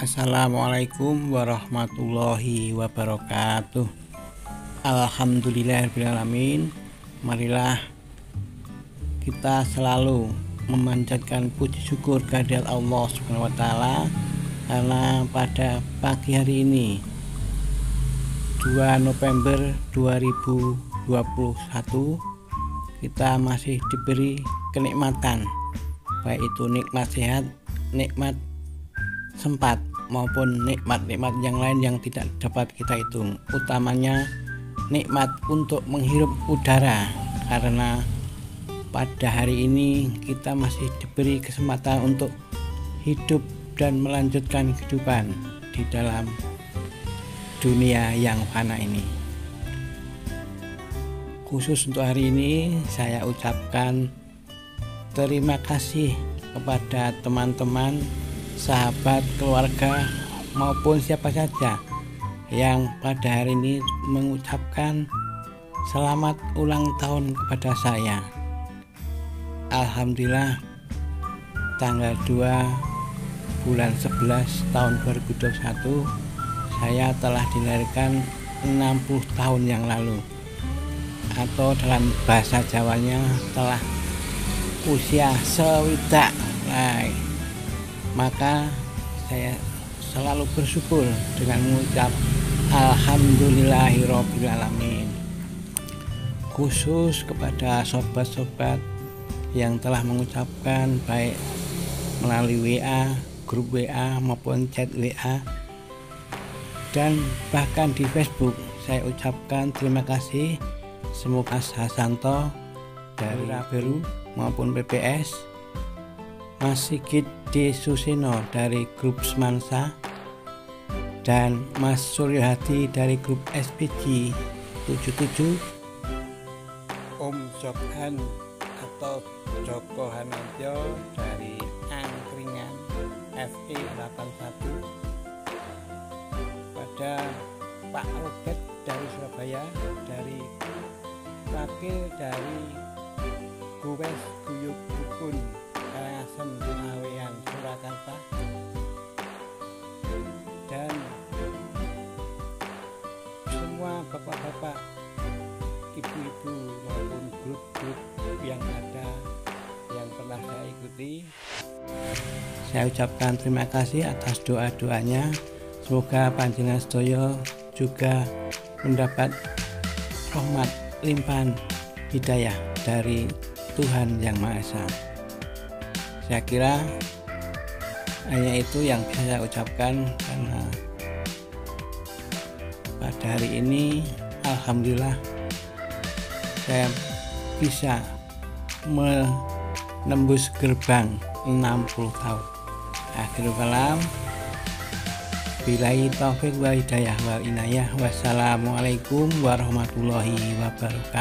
Assalamualaikum warahmatullahi wabarakatuh. Alhamdulillahirrahmanirrahim. Marilah kita selalu memanjatkan puji syukur kehadirat Allah Subhanahu wa taala karena pada pagi hari ini 2 November 2021 kita masih diberi kenikmatan baik itu nikmat sehat nikmat sempat maupun nikmat-nikmat yang lain yang tidak dapat kita hitung. Utamanya nikmat untuk menghirup udara karena pada hari ini kita masih diberi kesempatan untuk hidup dan melanjutkan kehidupan di dalam dunia yang fana ini. Khusus untuk hari ini saya ucapkan terima kasih kepada teman-teman, sahabat, keluarga maupun siapa saja yang pada hari ini mengucapkan selamat ulang tahun kepada saya. Alhamdulillah tanggal 2 bulan 11 tahun 2021 saya telah dilahirkan 60 tahun yang lalu. Atau dalam bahasa Jawanya telah usia sewidak. Nah, maka saya selalu bersyukur dengan mengucap Alhamdulillahirrohmanirrohim khusus kepada sobat-sobat yang telah mengucapkan baik melalui WA, grup WA maupun chat WA dan bahkan di Facebook saya ucapkan terima kasih. Semoga Hasanto dari Raberu maupun PPS Mas Sigit D. Susino dari grup Semansa dan Mas Suryo Hadi dari grup SPG 77 Om Jokhan atau Joko Hanantyo dari Angkringan FE 81 pada Pak Robert dari Surabaya dari wakil dari Gowes maupun grup-grup yang ada yang pernah saya ikuti saya ucapkan terima kasih atas doa-doanya semoga panjenengan sedoyo juga mendapat rahmat limpahan hidayah dari Tuhan Yang Maha Esa. Saya kira hanya itu yang bisa saya ucapkan karena pada hari ini Alhamdulillah saya bisa menembus gerbang 60 tahun. Akhirul kalam. Bilahi taufik wa hidayah wal inayah. Wassalamualaikum warahmatullahi wabarakatuh